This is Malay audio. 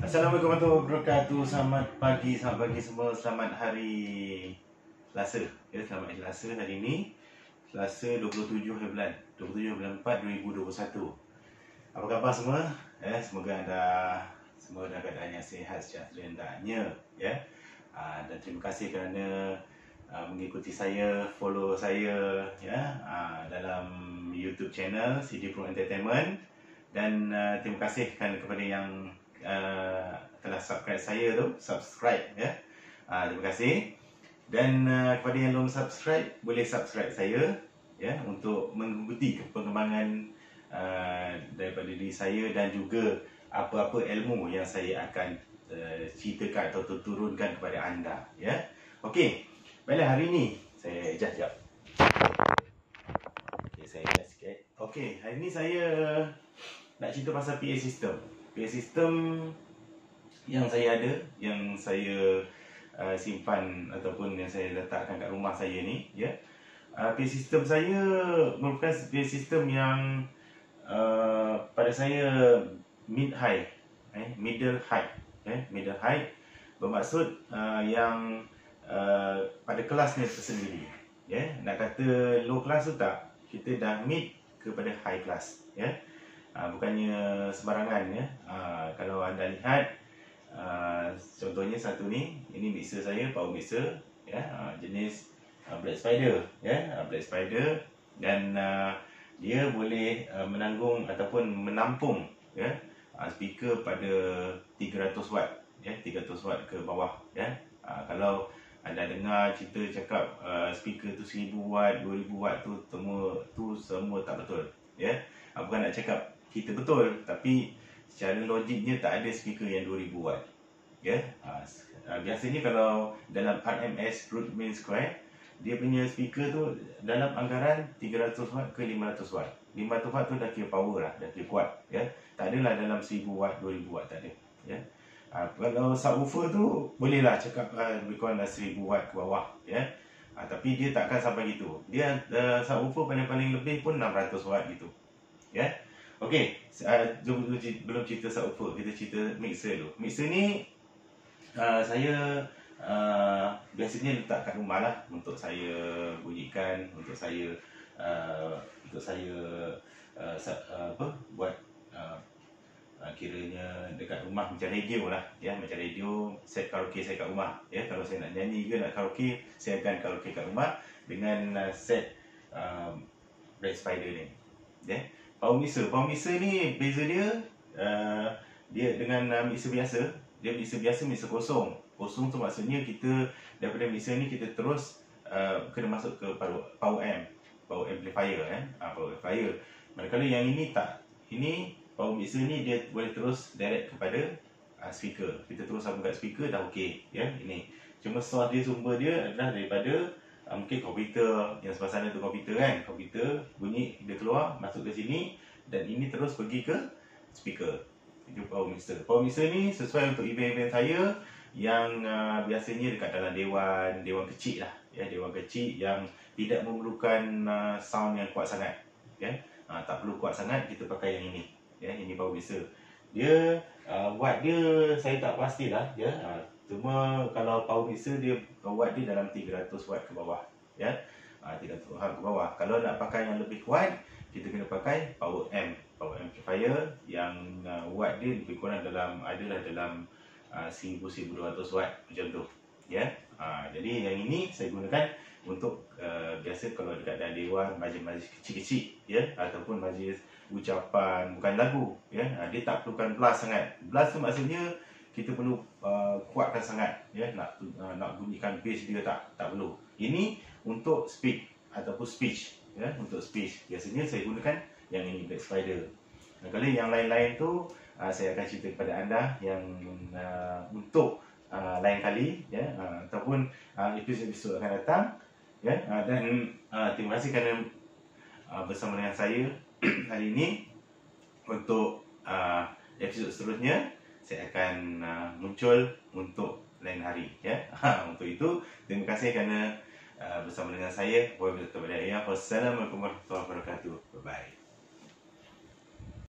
Assalamualaikum warahmatullahi wabarakatuh. Selamat pagi, selamat pagi semua. Selamat hari Selasa. Ya, selamat hari Selasa hari ini. Selasa 27 hari bulan. 27 bulan 4 2021. Apa khabar semua? Ya, semoga anda semua dalam keadaan yang sihat sejahtera hendaknya, ya. Aa, dan terima kasih kerana aa, mengikuti saya, follow saya ya aa, dalam YouTube channel CD Pro Entertainment dan terima kasih kerana kepada yang uh, telah subscribe saya tu subscribe ya. Uh, terima kasih. Dan uh, kepada yang belum subscribe boleh subscribe saya ya untuk mengikuti perkembangan uh, daripada diri saya dan juga apa-apa ilmu yang saya akan uh, ceritakan atau turunkan kepada anda ya. Okey baiklah hari ini saya jap jap. Okay, saya jap sikit okey hari ini saya nak cerita pasal PA system. PA system yang saya ada, yang saya uh, simpan ataupun yang saya letakkan kat rumah saya ni, ya. Uh, PA system saya merupakan PA system yang uh, pada saya mid high, eh, middle high, eh, middle high bermaksud uh, yang uh, pada kelasnya tersendiri. Ya, nak kata low class tu tak, kita dah mid kepada high class, ya. Uh, bukannya sembarangan ya. Uh, kalau anda lihat uh, contohnya satu ni, ini mixer saya, power mixer ya, jenis Black Spider ya, Black Spider dan dia boleh menanggung ataupun menampung ya speaker pada 300 watt ya, 300 watt ke bawah ya. Kalau anda dengar cerita cakap uh, speaker tu 1000 watt, 2000 watt tu semua tu semua tak betul ya. Uh, bukan nak cakap kita betul tapi secara logiknya tak ada speaker yang 2000 watt ya? Ha, biasanya kalau dalam RMS root mean square dia punya speaker tu dalam anggaran 300 watt ke 500 watt. 500 watt tu dah kira power lah dah kira kuat ya? Tak adalah dalam 1000 watt 2000 watt tak ada ya? Ha, kalau subwoofer tu bolehlah cakap uh, lebih dah 1000 watt ke bawah ya? Ha, tapi dia takkan sampai gitu. Dia uh, subwoofer paling-paling lebih pun 600 watt gitu ya Okey, uh, belum cerita subwoofer, kita cerita mixer dulu. Mixer ni uh, saya uh, biasanya letak kat rumah lah untuk saya bunyikan, untuk saya uh, untuk saya uh, uh, apa buat uh, uh, kiranya dekat rumah macam radio lah ya macam radio set karaoke saya kat rumah ya kalau saya nak nyanyi ke nak karaoke saya akan karaoke kat rumah dengan uh, set uh, Black Spider ni ya yeah power mixer. Power mixer ni beza dia uh, dia dengan uh, mixer biasa, dia mixer biasa mixer kosong. Kosong tu maksudnya kita daripada mixer ni kita terus uh, kena masuk ke power, power amp, power amplifier eh, uh, power amplifier. Manakala yang ini tak. Ini power mixer ni dia boleh terus direct kepada uh, speaker. Kita terus sambung kat speaker dah okey, ya. Ini. Cuma source dia sumber dia adalah daripada uh, mungkin komputer yang sebelah sana tu komputer kan? Komputer bunyi dia keluar masuk ke sini dan ini terus pergi ke speaker. Itu power mixer power mixer ni sesuai untuk event-event saya yang uh, biasanya dekat dalam dewan dewan kecil lah. Ya dewan kecil yang tidak memerlukan uh, sound yang kuat sangat. Ya uh, tak perlu kuat sangat kita pakai yang ini. Ya ini power mixer dia uh, watt dia saya tak pastilah ya. Uh, cuma kalau power mixer dia watt dia dalam 300 watt ke bawah ya? Uh, 300 watt ke bawah. Kalau nak pakai yang lebih kuat kita kena pakai power amp. Power amplifier yang uh, watt dia lebih kurang dalam adalah dalam uh, 1000-1200 watt macam tu ya? Uh, jadi yang ini saya gunakan untuk uh, biasa kalau dekat dalam dewan majlis-majlis kecil-kecil ya? Ataupun majlis ucapan bukan lagu ya? Dia tak perlukan blast sangat. Blast tu maksudnya kita perlu uh, kuatkan sangat ya nak uh, nak bunyikan bass dia tak tak perlu. Ini untuk speak ataupun speech ya untuk speech. Biasanya saya gunakan yang ini black spider. Dan kalau yang lain-lain tu uh, saya akan cerita kepada anda yang uh, untuk uh, lain kali ya uh, ataupun uh, episod-episod akan datang ya uh, dan uh, terima kasih kerana uh, bersama dengan saya hari ini untuk uh, episod seterusnya saya akan uh, muncul untuk lain hari ya untuk itu terima kasih kerana uh, bersama dengan saya Wassalamualaikum warahmatullahi wabarakatuh. Bye bye.